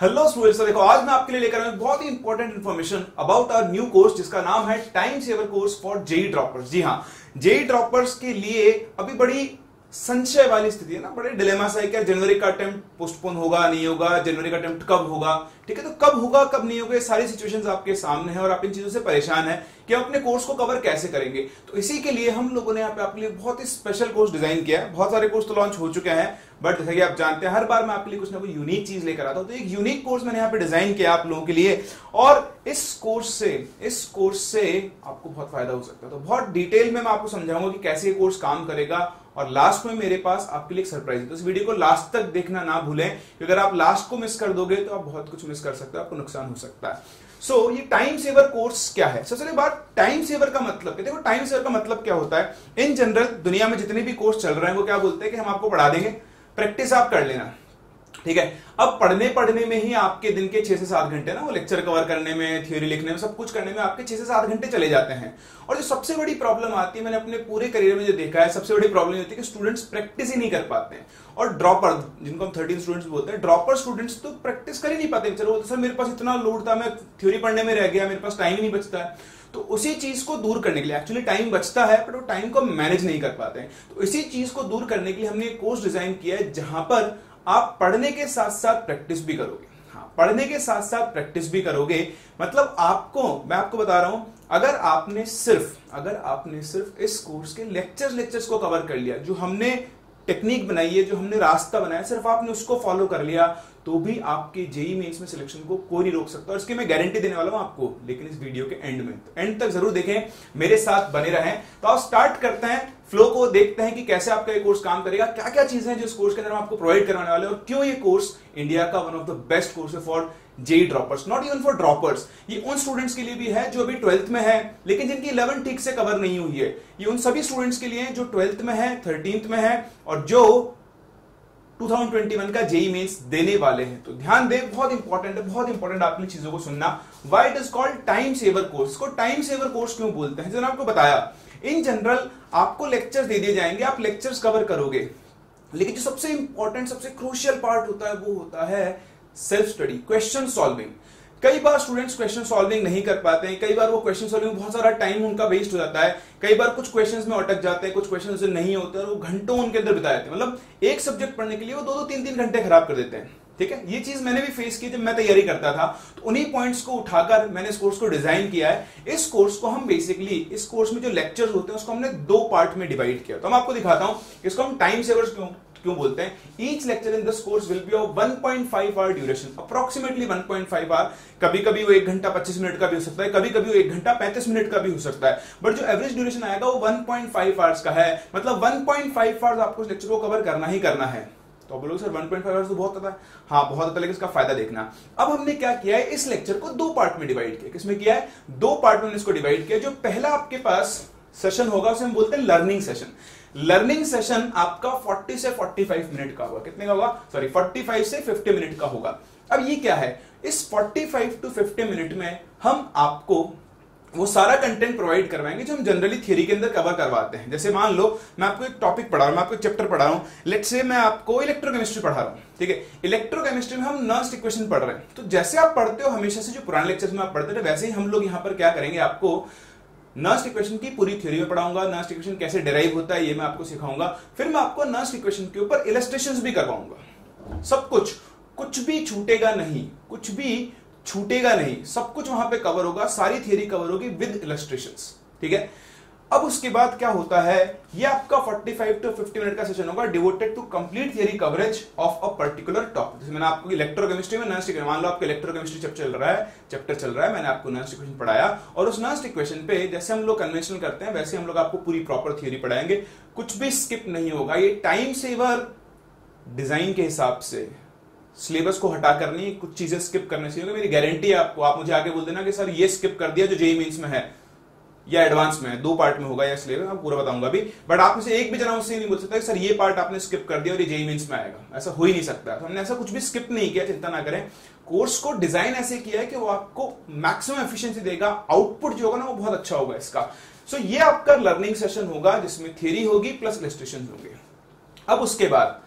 Hello students देखो, आज मैं आपके लिए लेकर आया बहुत ही important information about our new course जिसका नाम है time saver course for JEE droppers जी हाँ जेई ड्रॉपर्स के लिए अभी बड़ी संशय वाली स्थिति है ना, बड़े डिलेमा सा है क्या जनवरी का अटेम्प्ट पोस्टपोन होगा, नहीं होगा, जनवरी का अटेम्प्ट कब होगा? ठीक है तो कब होगा, कब नहीं होगा, ये सारी सिचुएशंस आपके सामने है और आप इन चीज़ों से परेशान है कि हम अपने कोर्स को कवर कैसे करेंगे। तो इसी के लिए हम लोगों ने यहाँ पे आपके लिए बहुत ही स्पेशल कोर्स डिज़ाइन किया है। बहुत सारे कोर्स तो लॉन्च हो चुके हैं बट जैसा कि आप जानते हैं, हर बार मैं आपके लिए कुछ ना कुछ यूनिक चीज़ लेकर आता हूँ। तो एक यूनिक कोर्स मैंने यहाँ पे डिज़ाइन किया आप लोगों के लिए और इस कोर्स से, इस कोर्स से आपको बहुत फ़ायदा हो सकता है। तो बहुत डिटेल में मैं आपको समझाऊँगा कि कैसे ये कोर्स काम करेगा और लास्ट में मेरे पास आपके लिए सरप्राइज़ है। तो इस वीडियो को लास्ट तक देखना ना भूलें अगर आप लास्ट को मिस कर दोगे तो आप बहुत कुछ मिस कर सकते हो आपको नुकसान हो सकता है। सो so, ये टाइम सेवर कोर्स क्या है? सबसे बात टाइम सेवर का मतलब देखो टाइम सेवर का मतलब क्या होता है? इन जनरल दुनिया में जितने भी कोर्स चल रहे हैं वो क्या बोलते हैं कि हम आपको पढ़ा देंगे? प्रैक्टिस आप कर लेना। ठीक है? अब पढ़ने पढ़ने में ही आपके दिन के छह से सात घंटे ना, वो लेक्चर कवर करने में थ्योरी लिखने में, सब कुछ करने में आपके छह से सात घंटे चले जाते हैं। और जो सबसे बड़ी प्रॉब्लम आती है, मैंने अपने पूरे करियर में जो देखा है, सबसे बड़ी प्रॉब्लम होती है कि स्टूडेंट्स प्रैक्टिस ही नहीं कर पाते। हैं और ड्रॉपर जिनको हम थर्टीन स्टूडेंट्स बोलते हैं ड्रॉपर स्टूडेंट्स तो प्रैक्टिस कर ही नहीं पाते। चलो, सर, मेरे पास इतना लोड था, मैं थ्योरी पढ़ने में रह गया, मेरे पास टाइम ही नहीं बचता है। तो उसी चीज़ को दूर करने के लिए एक्चुअली टाइम बचता है बट वो टाइम को मैनेज नहीं कर पाते हैं। तो इसी चीज़ को दूर करने के लिए हमने एक कोर्स डिज़ाइन किया है, जहाँ पर आप पढ़ने के साथ साथ प्रैक्टिस भी करोगे। हाँ पढ़ने के साथ साथ प्रैक्टिस भी करोगे। मतलब आपको, मैं आपको बता रहा हूँ, अगर आपने सिर्फ़, अगर आपने सिर्फ़ इस कोर्स के लेक्चर लेक्चर्स को कवर कर लिया, जो हमने टेक्निक बनाई है, जो हमने रास्ता बनाया, सिर्फ़ आपने उसको फॉलो कर लिया तो भी आपके जेई में सिलेक्शन को कोई नहीं रोक सकता और इसकी मैं गारंटी देने वाला हूँ आपको, लेकिन इस वीडियो के एंड में। तो एंड तक ज़रूर देखें, मेरे साथ बने रहें। तो आप स्टार्ट करते हैं फ्लो को देखते हैं कि कैसे आपका ये कोर्स काम करेगा क्या क्या चीज़ें हैं जो इस कोर्स के अंदर हम आपको प्रोवाइड करवाने वाले और क्यों ये कोर्स इंडिया का one of the best course है for JEE droppers not even for droppers ये उन स्टूडेंट्स के लिए भी है जो अभी ट्वेल्थ में है, लेकिन जिनकी इलेवन ठीक से कवर नहीं हुई है। ये उन सभी स्टूडेंट्स के लिए है जो ट्वेल्थ में है थर्टींथ में है, और जो 2021 का जेई मेंस देने वाले हैं। तो ध्यान दे, बहुत इंपॉर्टेंट है, बहुत इंपॉर्टेंट आपने चीज़ों को सुनना। Why it is called time saver course को टाइम सेवर कोर्स क्यों बोलते हैं? जो आपको बताया। इन जनरल आपको लेक्चर्स दे दिए जाएँगे, आप लेक्चर्स कवर करोगे। लेकिन जो सबसे इंपॉर्टेंट सबसे क्रूशियल पार्ट होता है, वो होता है सेल्फ स्टडी क्वेश्चन सॉल्विंग कई बार स्टूडेंट्स क्वेश्चन सॉल्विंग नहीं कर पाते हैं, कई बार वो क्वेश्चन सॉल्विंग बहुत सारा टाइम उनका वेस्ट हो जाता है, कई बार कुछ क्वेश्चंस में अटक जाते हैं, कुछ क्वेश्चन नहीं होते और वो घंटों उनके अंदर बिता देते हैं। मतलब एक सब्जेक्ट पढ़ने के लिए वो दो दो तीन तीन घंटे खराब कर देते हैं, ठीक है? ये चीज़ मैंने भी फेस की जब मैं तैयारी करता था तो उन्हीं पॉइंट्स को उठाकर मैंने इस कोर्स को डिज़ाइन किया है। इस कोर्स को हम बेसिकली इस कोर्स में जो लेक्चर्स होते हैं, उसको हमने दो पार्ट में डिवाइड किया। तो मैं आपको दिखाता हूँ, इसको हम टाइम सेवर्स क्यों क्यों बोलते हैं? Each lecture in this course will be of 1.5 hour duration approximately 1.5 hour कभी कभी वो एक घंटा 25 मिनट का भी हो सकता है कभी कभी वो एक घंटा 35 मिनट का भी हो सकता है। बट जो एवरेज ड्यूरेशन आएगा वो 1.5 आवर्स का है। मतलब 1.5 आवर्स आपको इस लेक्चर को कवर करना ही करना है। तो आप बोलोगे, सर 1.5 आवर्स तो बहुत आता है। हाँ बहुत है लेकिन इसका फ़ायदा देखना। अब हमने क्या किया है? इस लेक्चर को दो पार्ट में डिवाइड किया। किसमें किया है? दो पार्ट में इसको डिवाइड किया। जो पहला आपके पास सेशन होगा, उसे हम बोलते हैं लर्निंग सेशन लर्निंग सेशन आपका 40 से 45 मिनट का होगा। कितने का होगा? सॉरी 45 से 50 मिनट का होगा। अब ये क्या है? इस 45 टू 50 मिनट में हम आपको वो सारा कंटेंट प्रोवाइड करवाएँगे जो हम जनरली थियरी के अंदर कवर करवाते हैं। जैसे मान लो, मैं आपको एक टॉपिक पढ़ा रहा हूँ, मैं आपको चैप्टर पढ़ा रहा हूँ। लेट से मैं आपको इलेक्ट्रोकेमिस्ट्री पढ़ा रहा हूँ, ठीक है? इलेक्ट्रोकेमिस्ट्री में हम नर्स्ट इक्वेशन पढ़ रहे हैं। तो जैसे आप पढ़ते हो, हमेशा से जो पुराने लेक्चर्स में आप पढ़ते थे, वैसे ही हम लोग यहाँ पर क्या करेंगे आपको नर्स्ट इक्वेशन की पूरी थ्योरी में पढ़ाऊँगा। नर्स्ट इक्वेशन कैसे डिराइव होता है, ये मैं आपको सिखाऊँगा। फिर मैं आपको नर्स्ट इक्वेशन के ऊपर इलेस्ट्रेशन भी करवाऊँगा। सब कुछ कुछ भी छूटेगा नहीं, कुछ भी छूटेगा नहीं, सब कुछ वहाँ पे कवर होगा, सारी थियरी कवर होगी विद इलेस्ट्रेशन ठीक है? अब उसके बाद क्या होता है? ये आपका 45 टू 50 मिनट का सेशन होगा devoted to complete theory coverage of a particular topic जैसे मैंने आपको इलेक्ट्रोकेमिस्ट्री में नर्स्ट मान लो आपको इलेक्ट्रोकेमिस्ट्री चैप्टर चल रहा है चैप्टर चल रहा है, मैंने आपको नर्स्ट इक्वेशन पढ़ाया। और उस नर्स्ट इक्वेशन पे जैसे हम लोग कन्वेंशनल करते हैं, वैसे हम लोग आपको पूरी प्रॉपर थियरी पढ़ाएँगे। कुछ भी स्किप नहीं होगा। ये टाइम सेवर डिज़ाइन के हिसाब से। सिलेबस को हटा करनी, कुछ चीज़ें स्किप करने चाहिए मेरी गारंटी है आपको। आप मुझे आगे बोल देना कि, सर, ये स्किप कर दिया जो जेई मीन्स में है। या एडवांस में दो पार्ट में होगा या सिलेबस मैं पूरा बताऊँगा भी बट आप में से एक भी जना उससे नहीं बोल सकता सर ये पार्ट आपने स्किप कर दिया और ये जेई मीन्स में आएगा। ऐसा हो ही नहीं सकता। तो हमने ऐसा कुछ भी स्किप नहीं किया चिंता ना करें। कोर्स को डिज़ाइन ऐसे किया है कि वो आपको मैक्सिमम एफिशिएंसी देगा। आउटपुट जो होगा ना वो बहुत अच्छा होगा इसका। सो so, ये आपका लर्निंग सेशन होगा जिसमें थियरी होगी प्लस इलेस्ट्रेशन होंगे। अब उसके बाद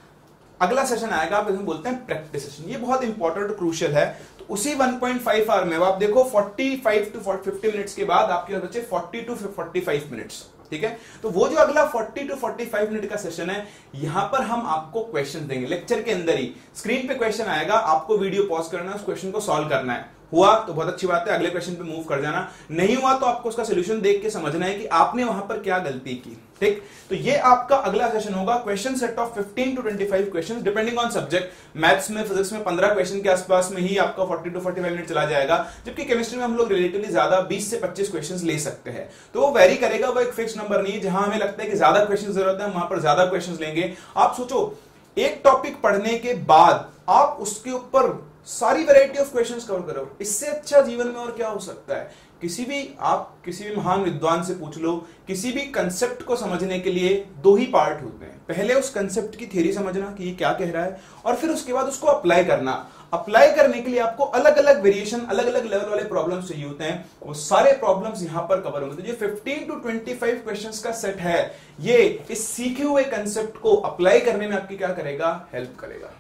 अगला सेशन आएगा, आप बोलते हैं प्रैक्टिस सेशन ये बहुत इंपॉर्टेंट क्रूशियल है। तो उसी 1.5 आवर में आप देखो 45 टू 50 मिनट्स के बाद आपके पास बचे 40 टू 45 मिनट्स ठीक है? तो वो जो अगला 40 टू 45 मिनट का सेशन है, यहाँ पर हम आपको क्वेश्चन देंगे। लेक्चर के अंदर ही स्क्रीन पे क्वेश्चन आएगा, आपको वीडियो पॉज करना है, उस क्वेश्चन को सॉल्व करना है। हुआ तो बहुत अच्छी बात है, अगले क्वेश्चन पे मूव कर जाना। नहीं हुआ तो आपको उसका सोल्यूशन देख के समझना है कि आपने वहाँ पर क्या गलती की, ठीक? तो ये आपका अगला सेशन होगा question set of 15 to 25 question depending on subject maths में फिजिक्स में 15 क्वेश्चन के आसपास में ही आपका 40 टू 45 मिनट चला जाएगा, जबकि केमिस्ट्री में हम लोग रिलेटिवली ज़्यादा 20 से 25 क्वेश्चन ले सकते हैं। तो वो वेरी करेगा, वो एक फिक्स नंबर नहीं जहाँ हमें लगता है कि ज़्यादा क्वेश्चन ज़रूरत है वहाँ पर ज़्यादा क्वेश्चन लेंगे। आप सोचो, एक टॉपिक पढ़ने के बाद आप उसके ऊपर सारी वैरायटी ऑफ़ क्वेश्चंस कवर करो। इससे अच्छा जीवन में और क्या हो सकता है? किसी भी, आप किसी भी महान विद्वान से पूछ लो, किसी भी कंसेप्ट को समझने के लिए दो ही पार्ट होते हैं। पहले उस कंसेप्ट की थ्योरी समझना कि ये क्या कह रहा है, और फिर उसके बाद उसको अप्लाई करना। अप्लाई करने के लिए आपको अलग अलग वेरिएशन अलग अलग लेवल वाले प्रॉब्लम्स चाहिए होते हैं। वो सारे प्रॉब्लम्स यहाँ पर कवर होंगे। तो ये 15 टू 25 क्वेश्चंस का सेट है। ये इस सीखे हुए कंसेप्ट को अप्लाई करने में आपकी क्या करेगा? हेल्प करेगा।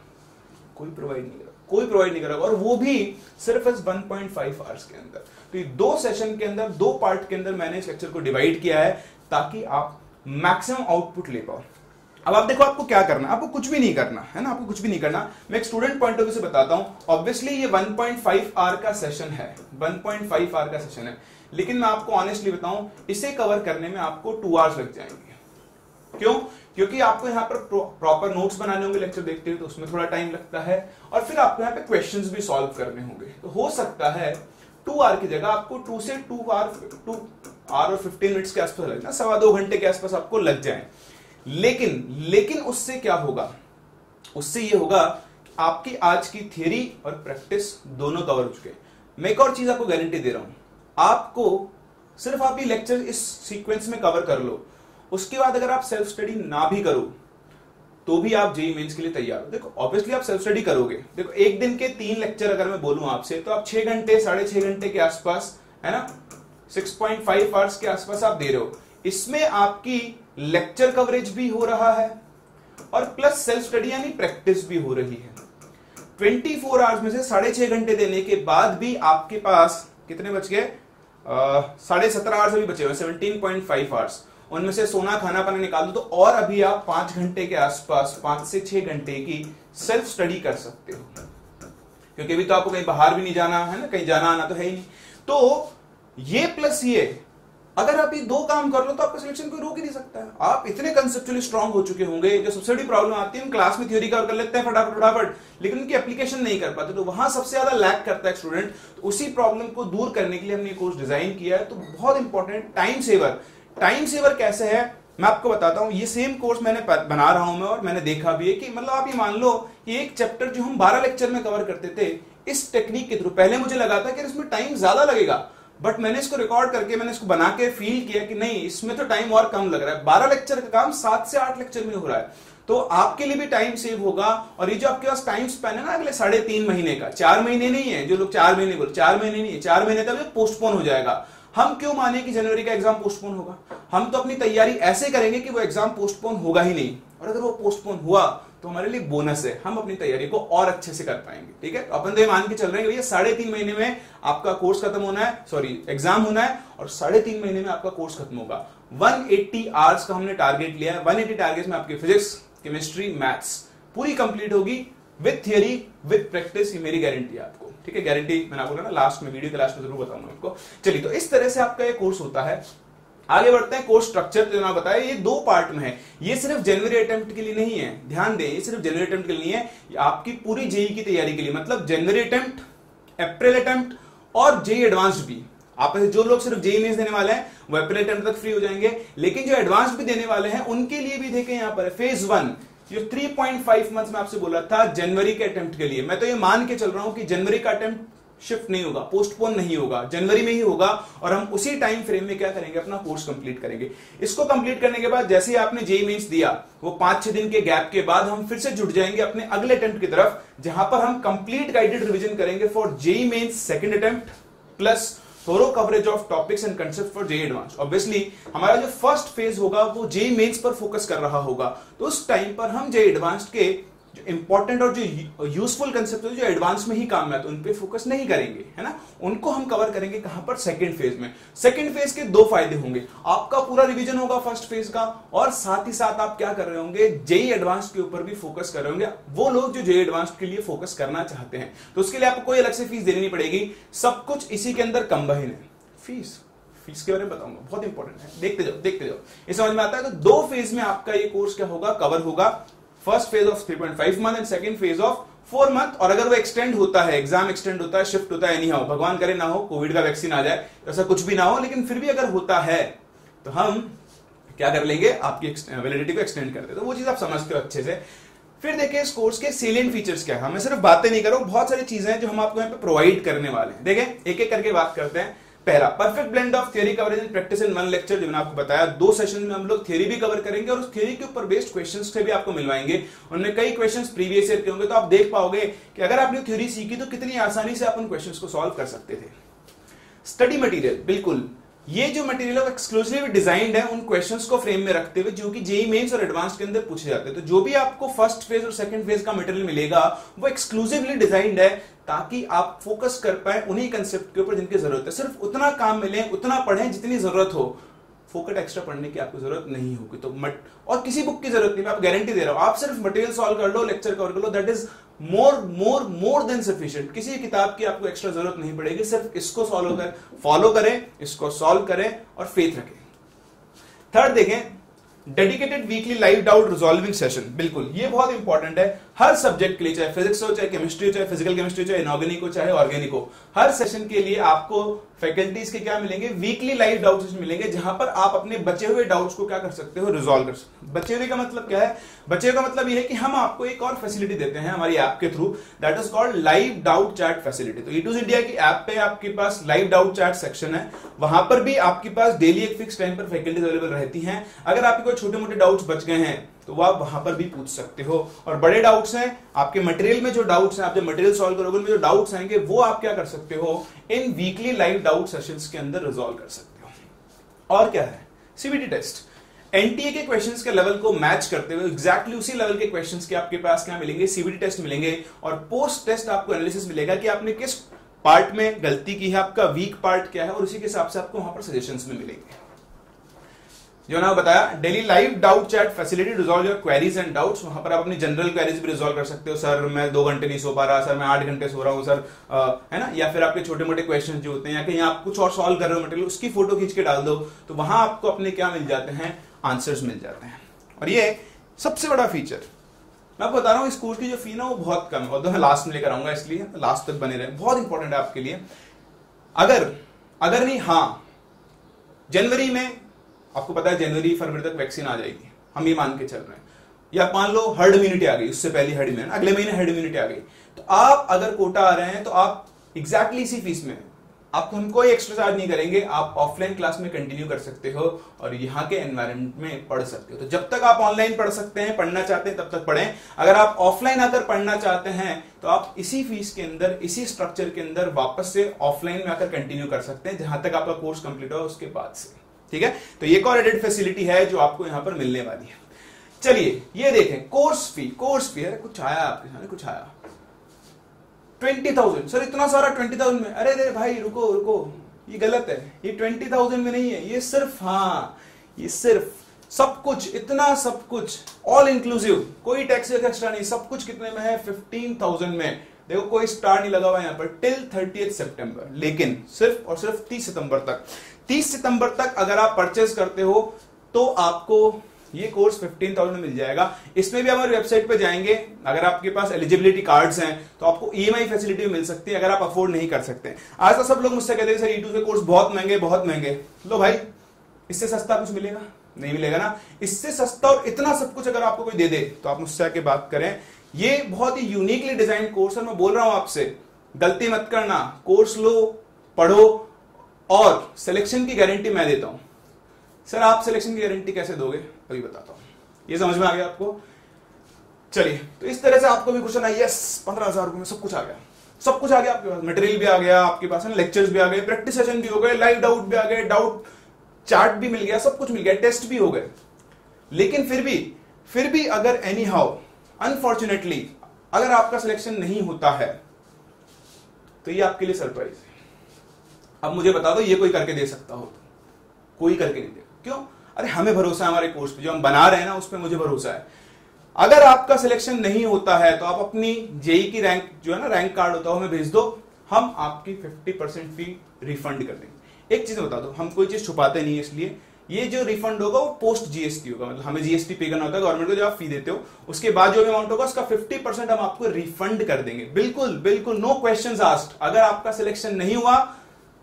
कोई प्रोवाइड नहीं करेगा। कोई प्रोवाइड नहीं करेगा और वो भी सिर्फ़ इस 1.5 आवर्स के अंदर। तो ये दो सेशन के अंदर, दो पार्ट के अंदर मैंने इस लेक्चर को डिवाइड किया है ताकि आप मैक्सिमम आउटपुट ले पाओ। अब आप देखो आपको क्या करना, आपको कुछ भी नहीं करना, है ना? आपको कुछ भी नहीं करना। मैं एक स्टूडेंट पॉइंट ऑफ़ व्यू से बताता हूँ। ऑब्वियसली ये 1.5 आवर का सेशन है। 1.5 आवर का सेशन है। लेकिन मैं आपको ऑनेस्टली बताऊँ, इसे कवर करने में आपको टू आवर्स लग जाएँगे। क्यों? क्योंकि आपको यहाँ पर प्रॉपर नोट्स बनाने होंगे लेक्चर देखते हुए तो उसमें थोड़ा टाइम लगता है। और फिर आपको यहाँ पे क्वेश्चंस भी सॉल्व करने होंगे। तो हो सकता है टू आर की जगह आपको टू से टू आवर टू आवर और फिफ्टीन मिनट्स के आसपास लगना, सवा दो घंटे के आसपास आपको लग जाए। लेकिन लेकिन उससे क्या होगा? उससे ये होगा कि आपकी आज की थियरी और प्रैक्टिस दोनों कवर हो चुके मैं एक और चीज़ आपको गारंटी दे रहा हूँ। आपको सिर्फ़ आप ये लेक्चर इस सीक्वेंस में कवर कर लो। उसके बाद अगर आप सेल्फ स्टडी ना भी करो तो भी आप जेई मेन्स के लिए तैयार हो। देखो ऑब्वियसली आप सेल्फ स्टडी करोगे। देखो, एक दिन के तीन लेक्चर अगर मैं बोलूँ आपसे तो आप छह घंटे, साढ़े छह घंटे के आसपास, है ना? 6.5 आवर्स के आसपास आप दे रहे हो। इसमें आपकी लेक्चर कवरेज भी हो रहा है और प्लस सेल्फ स्टडी यानी प्रैक्टिस भी हो रही है। 24 फोर आवर्स में से साढ़े छह घंटे देने के बाद भी आपके पास कितने बच गए? साढ़े सत्रह आवर्स अभी बचे हुए सेवनटीन पॉइंट फाइव आवर्स उनमें से सोना, खाना, पाना निकाल दो तो और अभी आप पाँच घंटे के आसपास, पाँच से छह घंटे की सेल्फ स्टडी कर सकते हो। क्योंकि अभी तो आपको कहीं बाहर भी नहीं जाना, है ना? कहीं जाना आना तो है ही नहीं। तो ये प्लस ये, अगर आप ये दो काम कर लो तो आपका सिलेक्शन कोई रोक ही नहीं सकता। है आप इतने कंसेप्चुअली स्ट्रांग हो चुके होंगे, जो सबसे बड़ी प्रॉब्लम आती है, हम क्लास में थ्योरी कर लेते हैं फटाफट फटाफट, लेकिन उनकी एप्लीकेशन नहीं कर पाते तो वहाँ सबसे ज़्यादा लैक करता है स्टूडेंट तो उसी प्रॉब्लम को दूर करने के लिए हमने कोर्स डिज़ाइन किया है। तो बहुत important time saver time saver कैसे है? मैं आपको बताता हूँ, ये सेम कोर्स मैंने बना रहा हूँ मैं और मैंने देखा भी है कि मतलब आप ये मान लो कि एक चैप्टर जो हम 12 लेक्चर में कवर करते थे, इस टेक्निक के थ्रू पहले मुझे लगा था कि इसमें टाइम ज़्यादा लगेगा बट मैंने इसको रिकॉर्ड करके, मैंने इसको बना के फील किया कि नहीं, इसमें तो टाइम और कम लग रहा है। बारह लेक्चर का काम सात से आठ लेक्चर में हो रहा है। तो आपके लिए भी टाइम सेव होगा और ये जो आपके पास टाइम स्पेन है ना, अगले साढ़े तीन महीने का, चार महीने नहीं है, जो लोग चार महीने बोल, चार महीने नहीं है, चार महीने तक पोस्टपोन हो जाएगा। हम क्यों माने कि जनवरी का एग्ज़ाम पोस्टपोन होगा? हम तो अपनी तैयारी ऐसे करेंगे कि वो एग्ज़ाम पोस्टपोन होगा ही नहीं। और अगर वो पोस्टपोन हुआ तो हमारे लिए बोनस है। हम अपनी तैयारी को और अच्छे से कर पाएँगे। ठीक है? तो अपन तो ये मान के चल रहे हैं भैया, साढ़े तीन महीने में आपका कोर्स खत्म होना है सॉरी एग्ज़ाम होना है, और साढ़े तीन महीने में आपका कोर्स खत्म होगा। 180 आवर्स का हमने टारगेट लिया है। 180 टारगेट में आपकी फिजिक्स केमिस्ट्री मैथ्स पूरी कंप्लीट होगी। विथ थियरी विथ प्रैक्टिस ये मेरी गारंटी है आपको। ठीक है? गारंटी मैंने आपको ना लास्ट में वीडियो के लास्ट में ज़रूर बताऊँगा आपको। चलिए तो इस तरह से आपका ये कोर्स होता है। आगे बढ़ते हैं कोर्स स्ट्रक्चर जो ना बताया, ये दो पार्ट में है। ये सिर्फ़ जनवरी अटेम्प्ट के लिए नहीं है। ध्यान दें, ये सिर्फ़ जनवरी अटेम्प्ट के लिए नहीं है। आपकी पूरी जेई की तैयारी के लिए मतलब जनवरी अटेम्प्ट अप्रैल अटेम्प्ट और जेई एडवांस भी। आप जो लोग सिर्फ़ जेई मेन्स देने वाले हैं, वो अप्रैल अटेम्प्ट तक फ्री हो जाएँगे। लेकिन जो एडवांस भी देने वाले हैं, उनके लिए भी देखें यहाँ पर फ़ेज़ वन जो 3.5 मंथ में आपसे बोला था जनवरी के अटेम्प्ट के लिए। मैं तो ये मान के चल रहा हूँ कि जनवरी का अटेम्प्ट शिफ्ट नहीं होगा पोस्टपोन नहीं होगा, जनवरी में ही होगा और हम उसी टाइम फ्रेम में क्या करेंगे, अपना कोर्स कंप्लीट करेंगे। इसको कंप्लीट करने के बाद जैसे ही आपने जेई मीन्स दिया, वो पाँच छह दिन के गैप के बाद हम फिर से जुट जाएँगे अपने अगले अटेम्प्ट की तरफ़, जहाँ पर हम कंप्लीट गाइडेड रिविजन करेंगे for JEE mains second attempt plus thorough coverage of topics and concept for JEE advance obviously हमारा जो फ़र्स्ट फ़ेज़ होगा, वो जे मेन्स पर फोकस कर रहा होगा। तो उस टाइम पर हम जे एडवांस के जो इंपॉर्टेंट और जो यूजफुल कंसेप्ट जो एडवांस में ही काम में आते उन पे फोकस नहीं करेंगे, है ना? उनको हम कवर करेंगे कहाँ पर? सेकंड फ़ेज़ में। सेकंड फ़ेज़ के दो फ़ायदे होंगे। आपका पूरा रिवीजन होगा फ़र्स्ट फ़ेज़ का, और साथ ही साथ आप क्या कर रहे होंगे? जेई एडवांस के ऊपर भी फोकस कर रहे होंगे। वो लोग जो जेई एडवांस के लिए फोकस करना चाहते हैं। तो उसके लिए आपको कोई अलग से फ़ीस देनी नहीं पड़ेगी। सब कुछ इसी के अंदर कंबाइन है। फ़ीस फ़ीस के बारे में बताऊँगा। बहुत इंपॉर्टेंट है। देखते जाओ देखते जाओ। इस समझ में आता है? तो दो फ़ेज़ में आपका ये कोर्स क्या होगा? कवर होगा। First phase of 3.5 month and second phase of four month और अगर वो एक्सटेंड होता है एग्ज़ाम एक्सटेंड होता है शिफ्ट होता है एनी हाउ भगवान करे ना हो कोविड का वैक्सीन आ जाए, ऐसा कुछ भी ना हो, लेकिन फिर भी अगर होता है तो हम क्या कर लेंगे? आपकी वैलिडिटी को एक्सटेंड कर दे तो वो चीज़ आप समझते हो अच्छे से। फिर देखिए इस कोर्स के सेलियन फीचर्स क्या है। मैं सिर्फ़ बातें नहीं करूँ बहुत सारी चीज़ें हैं जो हम आपको यहाँ पे प्रोवाइड करने वाले हैं। देखें एक एक करके बात करते हैं। पहला perfect blend of theory coverage and practice in one lecture जो मैंने आपको बताया। दो सेशन में हम लोग थ्योरी भी कवर करेंगे और उस थियरी के ऊपर बेस्ड क्वेश्चंस से भी आपको मिलवाएँगे। उनमें कई क्वेश्चंस प्रीवियस ईयर के होंगे तो आप देख पाओगे कि अगर आपने थ्योरी सीखी तो कितनी आसानी से आप उन क्वेश्चंस को सॉल्व कर सकते थे। स्टडी मटेरियल बिल्कुल। ये जो मटेरियल एक्सक्लूसिवली एक्सक्लूसिव डिजाइंड है उन क्वेश्चंस को फ्रेम में रखते हुए, जो कि जेई मेंस और एडवांस के अंदर पूछे जाते हैं। तो जो भी आपको फ़र्स्ट फ़ेज़ और सेकंड फ़ेज़ का मटेरियल मिलेगा, वो एक्सक्लूसिवली डिजाइंड है, ताकि आप फोकस कर पाए उन्हीं कंसेप्ट के ऊपर जिनकी ज़रूरत है। सिर्फ़ उतना काम मिले, उतना पढ़े जितनी ज़रूरत हो फोकट एक्स्ट्रा पढ़ने की आपको ज़रूरत नहीं होगी। तो मट, और किसी बुक की ज़रूरत नहीं, मैं आप गारंटी दे रहा हूँ। आप सिर्फ़ मटेरियल सॉल्व कर लो लेक्चर कवर कर लो that is more more more than sufficient किसी किताब की आपको एक्स्ट्रा ज़रूरत नहीं पड़ेगी, सिर्फ़ इसको सॉल्व कर फॉलो करें, इसको सॉल्व करें और फेथ रखें। थर्ड देखें dedicated weekly live doubt resolving session बिल्कुल, ये बहुत इंपॉर्टेंट है। हर सब्जेक्ट के लिए, चाहे फिजिक्स हो, चाहे केमिस्ट्री हो, चाहे फ़िज़िकल केमिस्ट्री चाहे इनऑर्गेनिक हो, चाहे ऑर्गेनिक हो, हर सेशन के लिए आपको फैकल्टीज के क्या मिलेंगे? वीकली लाइव डाउट सेशन मिलेंगे, जहाँ पर आप अपने बचे हुए डाउट्स को क्या कर सकते हो? रिजॉल्व कर सकते हो। बचे हुए का मतलब क्या है? बचे हुए का मतलब ये है कि हम आपको एक और फैसिलिटी देते हैं हमारी ऐप के through that is called live doubt chat facility तो ईटूज इंडिया की ऐप पे आपके पास लाइव डाउट चैट सेक्शन है। वहाँ पर भी आपके पास डेली एक फिक्स टाइम पर फैकल्टीज अवेलेबल रहती हैं। अगर आपके कोई छोटे मोटे डाउट्स बच गए हैं तो आप वहाँ पर भी पूछ सकते हो। और बड़े डाउट्स हैं, आपके मटेरियल में जो डाउट्स हैं, आप जब मटेरियल सॉल्व करोगे, उनमें जो डाउट्स आएँगे, वो आप क्या कर सकते हो? इन वीकली लाइव डाउट सेशंस के अंदर रिजॉल्व कर सकते हो। और क्या है? सीबीटी टेस्ट एनटीए के क्वेश्चंस के लेवल को मैच करते हुए एग्जैक्टली उसी लेवल के क्वेश्चंस के आपके पास क्या मिलेंगे? सीबीटी टेस्ट मिलेंगे। और पोस्ट टेस्ट आपको एनालिसिस मिलेगा कि आपने किस पार्ट में गलती की है, आपका वीक पार्ट क्या है, और उसी के हिसाब से आपको वहाँ पर सजेशंस में मिलेंगे। जो ना बताया daily live doubt chat facility resolve your queries and doubts वहाँ पर आप अपनी जनरल क्वेरीज भी रिजॉल्व कर सकते हो। सर मैं दो घंटे नहीं सो पा रहा सर मैं आठ घंटे सो रहा हूँ सर आ, है ना? या फिर आपके छोटे मोटे क्वेश्चन जो होते हैं या कहीं आप कुछ और सॉल्व कर रहे हो मटेरियल उसकी फ़ोटो खींच के डाल दो तो वहाँ आपको अपने क्या मिल जाते हैं? आंसर्स मिल जाते हैं। और ये सबसे बड़ा फीचर मैं आपको बता रहा हूँ इस कोर्स की जो फ़ी ना वो बहुत कम है। और मैं लास्ट में लेकर आऊँगा इसलिए लास्ट तक बने रहे। बहुत इंपॉर्टेंट है आपके लिए। अगर अगर नहीं हाँ जनवरी में आपको पता है जनवरी फरवरी तक वैक्सीन आ जाएगी। हम ये मान के चल रहे हैं। या मान लो हर्ड इम्यूनिटी आ गई, उससे पहले हर्ड इम्यूनिटी अगले महीने हर्ड इम्यूनिटी आ गई। तो आप अगर कोटा आ रहे हैं तो आप एग्जैक्टली इसी फ़ीस में आपको हम कोई एक्स्ट्रा चार्ज नहीं करेंगे, आप ऑफलाइन क्लास में कंटिन्यू कर सकते हो और यहाँ के एनवायरमेंट में पढ़ सकते हो। तो जब तक आप ऑनलाइन पढ़ सकते हैं, पढ़ना चाहते हैं, तब तक पढ़ें। अगर आप ऑफलाइन आकर पढ़ना चाहते हैं तो आप इसी फ़ीस के अंदर, इसी स्ट्रक्चर के अंदर वापस से ऑफलाइन में आकर कंटिन्यू कर सकते हैं, जहाँ तक आपका कोर्स कंप्लीट हो उसके बाद से। ठीक है? तो ये और एडेड फैसिलिटी है जो आपको यहाँ पर मिलने वाली है। चलिए, ये देखें कोर्स फ़ी कोर्स फ़ी अरे कुछ आया आपके सामने, कुछ आया। ट्वेंटी थाउज़ेंड सर इतना सारा ट्वेंटी थाउज़ेंड में, अरे अरे भाई, रुको रुको, ये गलत है, ये ट्वेंटी थाउज़ेंड में नहीं है, ये सिर्फ़ हाँ ये सिर्फ़, सब कुछ, इतना सब कुछ ऑल इंक्लूसिव कोई टैक्स एक्स्ट्रा नहीं, सब कुछ कितने में है? फिफ्टीन थाउज़ेंड में। देखो कोई स्टार नहीं लगा हुआ यहाँ पर टिल थर्टी सितंबर लेकिन सिर्फ़ और सिर्फ़ तीस सितंबर तक। तीस सितंबर तक अगर आप परचेज करते हो तो आपको ये कोर्स 15,000 में मिल जाएगा। इसमें भी हमारी वेबसाइट पर जाएँगे। अगर आपके पास एलिजिबिलिटी कार्ड्स हैं तो आपको ईएमआई e फैसिलिटी मिल सकती है अगर आप अफोर्ड नहीं कर सकते। आज तो सब लोग मुझसे कहते हैं सर ई के कोर्स बहुत महँगे बहुत महँगे। लो भाई इससे सस्ता कुछ मिलेगा? नहीं मिलेगा ना? इससे सस्ता और इतना सब कुछ अगर आपको कोई दे दे तो आप मुझसे आके बात करें। ये बहुत ही यूनिकली डिज़ाइन कोर्स है, मैं बोल रहा हूँ आपसे। गलती मत करना। कोर्स लो, पढ़ो, और सिलेक्शन की गारंटी मैं देता हूँ। सर, आप सिलेक्शन की गारंटी कैसे दोगे? अभी बताता हूँ। ये समझ में आ गया आपको? चलिए तो इस तरह से आपको भी क्वेश्चन आई यस पंद्रह हज़ार रुपए में सब कुछ आ गया। सब कुछ आ गया आपके पास। मटेरियल भी आ गया आपके पास लेक्चर्स भी आ गए प्रैक्टिस सेशन भी हो गए लाइव डाउट भी आ गए डाउट चार्ट भी मिल गया, सब कुछ मिल गया टेस्ट भी हो गए। लेकिन फिर भी फिर भी अगर एनी हाउ अनफॉर्चुनेटली अगर आपका सिलेक्शन नहीं होता है तो ये आपके लिए सरप्राइज़ है। अब मुझे बता दो, ये कोई करके दे सकता हो तो। कोई करके नहीं दे। क्यों? अरे हमें भरोसा है हमारे कोर्स पे। जो हम बना रहे हैं ना, उस पर मुझे भरोसा है। अगर आपका सिलेक्शन नहीं होता है तो आप अपनी जेई की रैंक जो है ना रैंक कार्ड होता है हमें भेज दो। हम आपकी 50 परसेंट फ़ी रिफंड कर देंगे। एक चीज़ बता दो, हम कोई चीज़ छुपाते नहीं इसलिए। ये जो रिफंड होगा वो पोस्ट जीएसटी होगा। मतलब हमें जीएसटी पे करना होता है गवर्नमेंट को जब आप फ़ी देते हो, उसके बाद जो अमाउंट होगा, उसका 50 परसेंट हम आपको रिफंड कर देंगे। बिल्कुल बिल्कुल नो क्वेश्चन आस्ट अगर आपका सिलेक्शन नहीं हुआ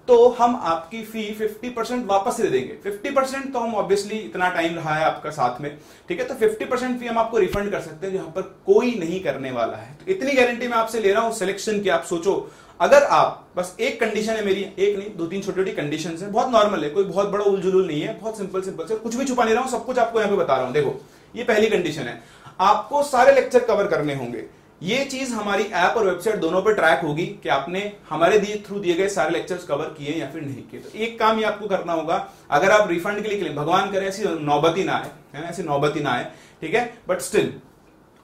तो हम आपकी फ़ी 50 परसेंट वापस दे देंगे। 50 परसेंट तो हम ऑब्वियसली इतना टाइम रहा है आपका साथ में, ठीक है? तो 50 परसेंट फ़ी हम आपको रिफंड कर सकते हैं, जहाँ पर कोई नहीं करने वाला है। तो इतनी गारंटी मैं आपसे ले रहा हूँ सिलेक्शन की आप सोचो। अगर आप, बस एक कंडीशन है मेरी, एक नहीं, दो तीन छोटी छोटी कंडीशन है, बहुत नॉर्मल है, कोई बहुत बड़ा उलझुल नहीं है, बहुत सिंपल सिंपल से कुछ भी छुपा नहीं रहा हूँ, सब कुछ आपको यहाँ पे बता रहा हूँ, देखो, ये पहली कंडीशन है। आपको सारे लेक्चर कवर करने होंगे। ये चीज़ हमारी ऐप और वेबसाइट दोनों पर ट्रैक होगी कि आपने हमारे दिए थ्रू दिए गए सारे लेक्चर्स कवर किए या फिर नहीं किए। तो एक काम ये आपको करना होगा, अगर आप रिफंड के लिए क्लेम भगवान करे ऐसी नौबती ना आए, है, ऐसी नौबती ना आए, ठीक है? बट स्टिल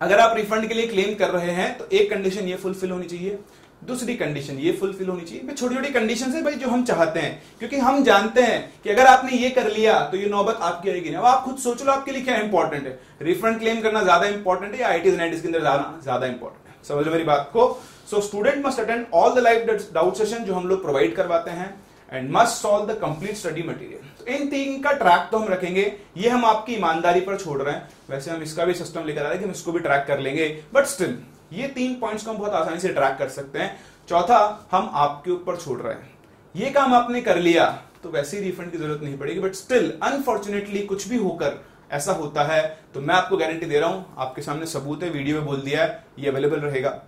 अगर आप रिफंड के लिए क्लेम कर रहे हैं तो एक कंडीशन ये फुलफिल होनी चाहिए। दूसरी कंडीशन ये फुलफिल होनी चाहिए। छोटी छोटी कंडीशन है भाई जो हम चाहते हैं। क्योंकि हम जानते हैं कि अगर आपने ये कर लिया तो ये नौबत आपकी आएगी अब आप खुद सोच लो आपके लिए क्या इंपॉर्टेंट है। रिफंड क्लेम करना ज़्यादा इंपॉर्टेंट है या आईटी के अंदर ज़्यादा ज़्यादा इंपॉर्टेंट है? समझ लो मेरी बात को। So student must attend all the live doubt session जो हम लोग प्रोवाइड करवाते हैं and must solve the complete study material in तीन का ट्रैक तो हम रखेंगे। ये हम आपकी ईमानदारी पर छोड़ रहे हैं। वैसे हम इसका भी सिस्टम लेकर आ रहे हैं कि हम इसको भी ट्रैक कर लेंगे। बट स्टिल ये तीन पॉइंट्स को हम बहुत आसानी से ट्रैक कर सकते हैं। चौथा, हम आपके ऊपर छोड़ रहे हैं। ये काम आपने कर लिया तो वैसे ही रिफंड की ज़रूरत नहीं पड़ेगी बट स्टिल अनफॉर्चुनेटली कुछ भी होकर ऐसा होता है तो मैं आपको गारंटी दे रहा हूँ, आपके सामने सबूत है वीडियो में बोल दिया है, ये अवेलेबल रहेगा।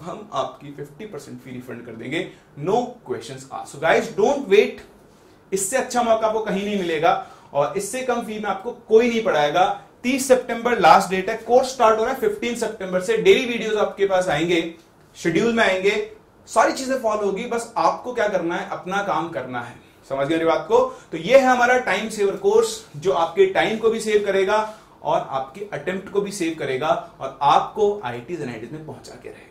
हम आपकी 50 परसेंट फ़ी रिफंड कर देंगे। No question so guys don't wait इससे अच्छा मौका आपको कहीं नहीं मिलेगा, और इससे कम फ़ी में आपको कोई नहीं पढ़ाएगा। 30 सितंबर लास्ट डेट है। कोर्स स्टार्ट हो रहा है 15 सितंबर से। डेली वीडियोस आपके पास आएँगे शेड्यूल में आएँगे, सारी चीज़ें फॉलो होगी, बस आपको क्या करना है, अपना काम करना है। समझ गए बात को? तो ये है हमारा टाइम सेवर कोर्स जो आपके टाइम को भी सेव करेगा और आपके अटेम्प्ट को भी सेव करेगा और आपको आई टी में पहुँचा के रहेगा।